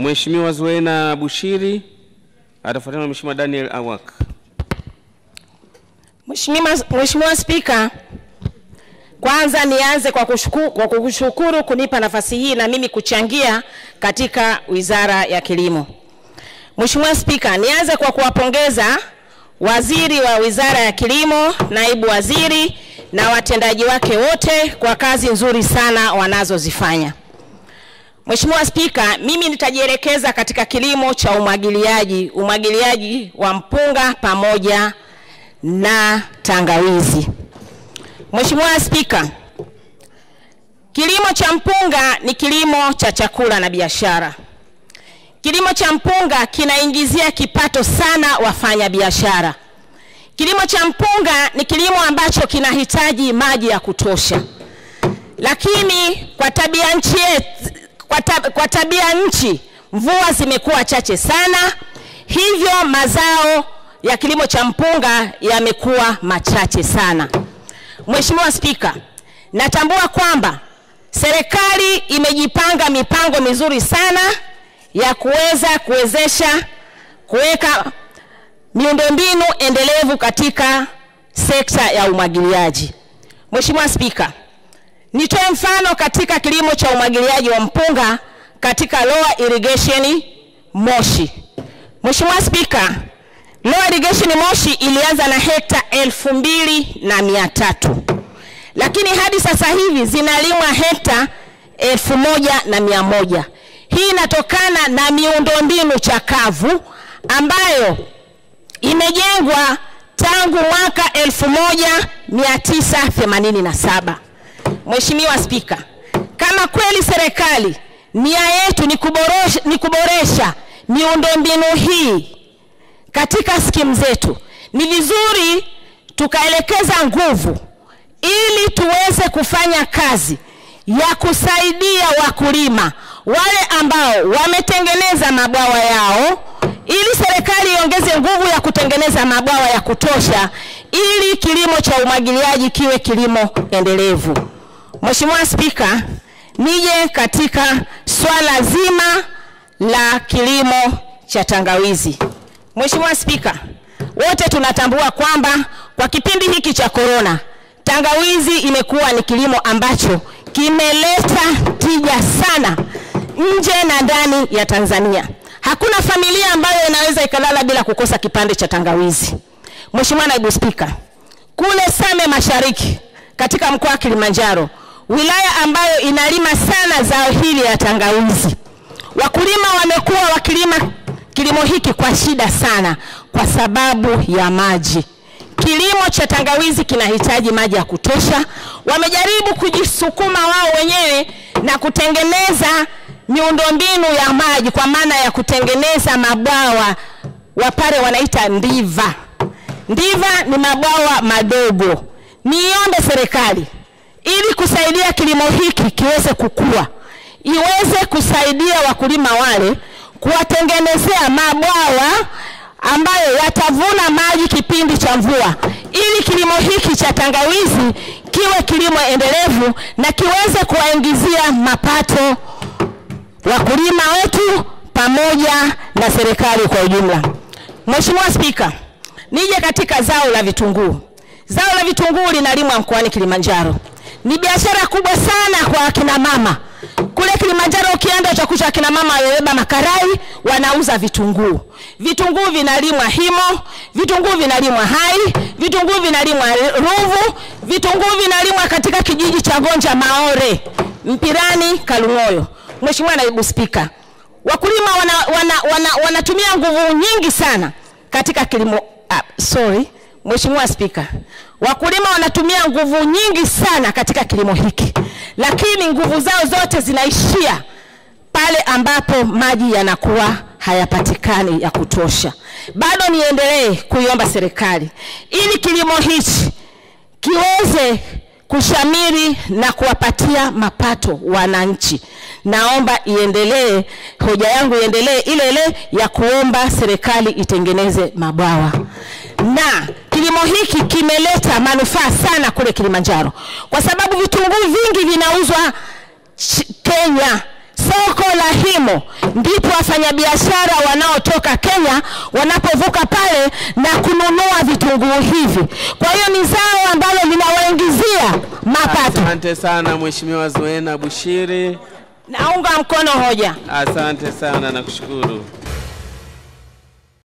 Mheshimiwa Zuena Bushiri atafuatana na Mheshimiwa Daniel Awak. Mheshimiwa Spika, kwanza nianze kwa kushukuru, kwa kukushukuru kunipa nafasi hii na mimi kuchangia katika Wizara ya Kilimo. Mheshimiwa Spika, nianze kwa kuwapongeza Waziri wa Wizara ya Kilimo, Naibu Waziri na watendaji wake wote kwa kazi nzuri sana wanazozifanya. Mheshimiwa Spika, mimi nitajielekeza katika kilimo cha umwagiliaji, umwagiliaji wa mpunga pamoja na tangawizi. Mheshimiwa Spika, kilimo cha mpunga ni kilimo cha chakula na biashara. Kilimo cha mpunga kinaingizia kipato sana wafanya biashara. Kilimo cha mpunga ni kilimo ambacho kinahitaji maji ya kutosha, lakini kwa tabia nchi yetu kwa, tab, kwa tabia nchi mvua zimekuwa chache sana, hivyo mazao ya kilimo cha mpunga yamekuwa machache sana. Mheshimiwa Spika, natambua kwamba serikali imejipanga mipango mizuri sana ya kuweza kuwezesha kuweka miundombinu endelevu katika sekta ya umwagiliaji. Mheshimiwa Spika, Nitoe mfano katika kilimo cha umwagiliaji wa mpunga katika Lower Irrigation Moshi. Mheshimiwa Spika, Lower Irrigation Moshi ilianza na hekta elfu mbili na mia tatu lakini hadi sasa hivi zinalimwa hekta elfu moja na mia moja. Hii inatokana na miundombinu chakavu ambayo imejengwa tangu mwaka 1987. Mheshimiwa Spika, kama kweli serikali nia yetu ni kuboresha, ni kuboresha miundombinu hii katika skimu zetu, ni vizuri tukaelekeza nguvu ili tuweze kufanya kazi ya kusaidia wakulima wale ambao wametengeneza mabwawa yao, ili serikali iongeze nguvu ya kutengeneza mabwawa ya kutosha, ili kilimo cha umwagiliaji kiwe kilimo endelevu. Mheshimiwa Spika, nije katika swala zima la kilimo cha tangawizi. Mheshimiwa Spika, wote tunatambua kwamba kwa kipindi hiki cha korona tangawizi imekuwa ni kilimo ambacho kimeleta tija sana nje na ndani ya Tanzania. Hakuna familia ambayo inaweza ikalala bila kukosa kipande cha tangawizi. Mheshimiwa Naibu Spika, kule Same Mashariki katika mkoa wa Kilimanjaro wilaya ambayo inalima sana zao hili la tangawizi. Wakulima wamekuwa wakilima kilimo hiki kwa shida sana kwa sababu ya maji. Kilimo cha tangawizi kinahitaji maji ya kutosha. Wamejaribu kujisukuma wao wenyewe na kutengeneza miundombinu ya maji kwa maana ya kutengeneza mabwawa, wapare wanaita ndiva. Ndiva ni mabwawa madogo. Niombe serikali ili kusaidia kilimo hiki kiweze kukua, iweze kusaidia wakulima wale kuwatengenezea mabwawa ambayo yatavuna maji kipindi cha mvua, ili kilimo hiki cha tangawizi kiwe kilimo endelevu na kiweze kuwaingizia mapato wakulima wetu pamoja na serikali kwa ujumla. Mheshimiwa Spika, nije katika zao la vitunguu. Zao la vitunguu linalimwa mkoani Kilimanjaro ni biashara kubwa sana kwa akina mama kule Kilimanjaro. Ukienda utakuta akina mama wamebeba makarai wanauza vitunguu. Vitunguu vinalimwa Himo, vitunguu vinalimwa Hai, vitunguu vinalimwa Ruvu, vitunguu vinalimwa katika kijiji cha Gonja Maore, Mpirani, Kalung'oyo. Mheshimiwa Naibu Spika, wakulima wanatumia wana, wana, wana nguvu nyingi sana katika kilimo ah, sorry Mheshimiwa Spika, wakulima wanatumia nguvu nyingi sana katika kilimo hiki, lakini nguvu zao zote zinaishia pale ambapo maji yanakuwa hayapatikani ya kutosha. Bado niendelee kuiomba serikali ili kilimo hichi kiweze kushamiri na kuwapatia mapato wananchi. Naomba iendelee, hoja yangu iendelee ile ile ya kuomba serikali itengeneze mabwawa na kilimo hiki kimeleta manufaa sana kule Kilimanjaro kwa sababu vitunguu vingi vinauzwa Kenya. Soko la Himo ndipo wafanyabiashara wanaotoka Kenya wanapovuka pale na kununua vitunguu hivi. Kwa hiyo ni zao ambalo linawaingizia mapato. Asante sana Mheshimiwa Zuena Bushiri. Naunga mkono hoja. Asante sana nakushukuru.